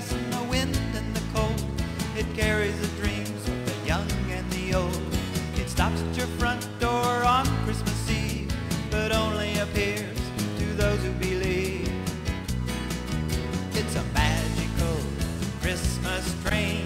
ice and the wind and the cold. It carries the dreams of the young and the old. It stops at your front door on Christmas Eve, but only appears to those who believe. It's a magical Christmas train.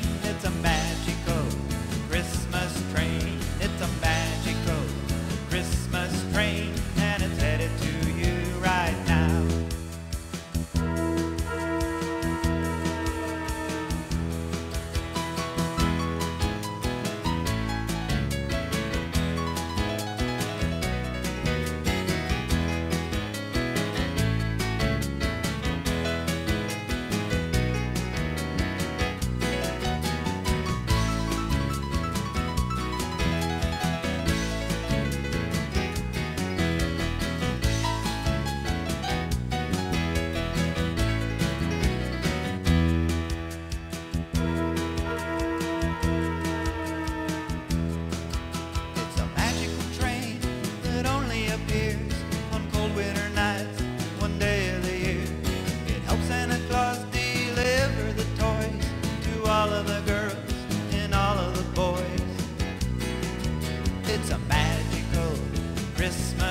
it's a magical Christmas.